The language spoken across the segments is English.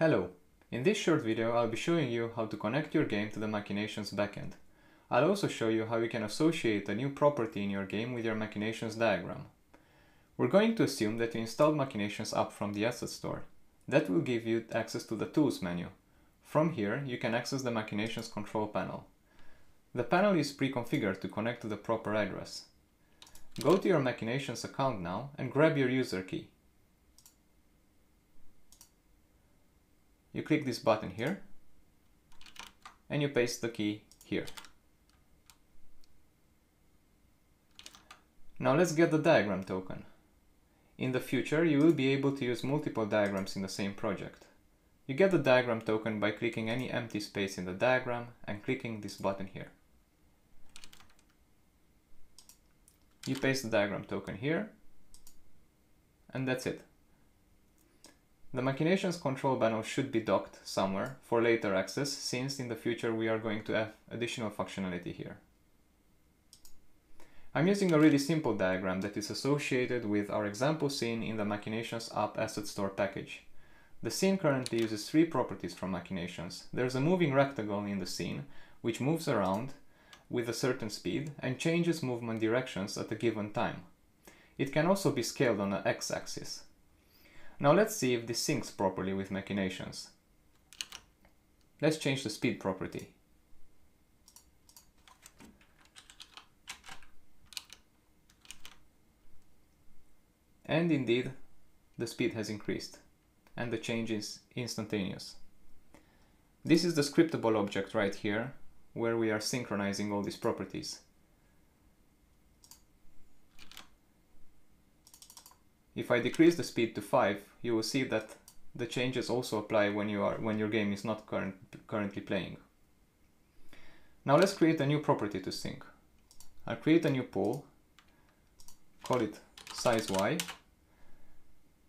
Hello! In this short video I'll be showing you how to connect your game to the Machinations backend. I'll also show you how you can associate a new property in your game with your Machinations diagram. We're going to assume that you installed Machinations UP from the Asset Store. That will give you access to the Tools menu. From here you can access the Machinations control panel. The panel is pre-configured to connect to the proper address. Go to your Machinations account now and grab your user key. You click this button here and you paste the key here. Now let's get the diagram token. In the future, you will be able to use multiple diagrams in the same project. You get the diagram token by clicking any empty space in the diagram and clicking this button here. You paste the diagram token here, and that's it. The Machinations control panel should be docked somewhere for later access, since in the future we are going to have additional functionality here. I'm using a really simple diagram that is associated with our example scene in the Machinations UP asset store package. The scene currently uses three properties from Machinations. There's a moving rectangle in the scene, which moves around with a certain speed and changes movement directions at a given time. It can also be scaled on the x-axis. Now let's see if this syncs properly with machinations. Let's change the speed property. And indeed, the speed has increased and the change is instantaneous. This is the scriptable object right here where we are synchronizing all these properties. If I decrease the speed to 5, you will see that the changes also apply when you are when your game is not current, currently playing. Now let's create a new property to sync. I'll create a new pool, call it size y,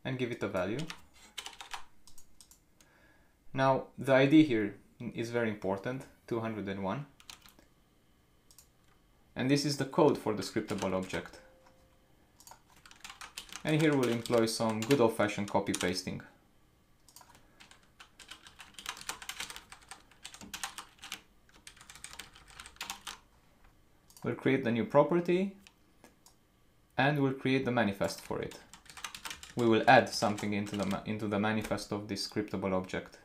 and give it a value. Now the ID here is very important, 201. And this is the code for the scriptable object. And here we'll employ some good old-fashioned copy pasting. We'll create the new property and we'll create the manifest for it. We will add something into the, into the manifest of this scriptable object.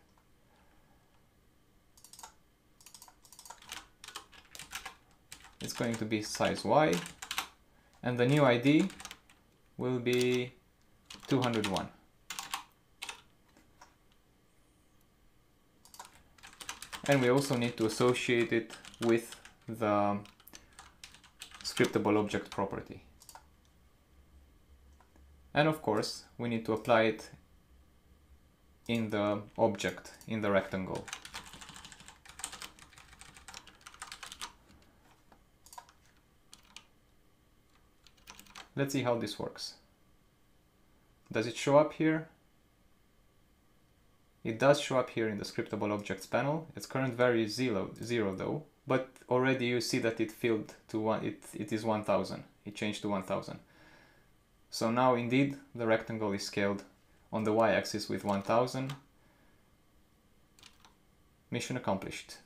It's going to be size y and the new ID will be 201. And we also need to associate it with the scriptable object property. And of course, we need to apply it in the object, in the rectangle. Let's see how this works. Does it show up here? It does show up here in the scriptable objects panel. Its current value is zero, zero though, but already you see that it filled to one, it, it is 1000. It changed to 1000. So now indeed the rectangle is scaled on the y-axis with 1000. Mission accomplished.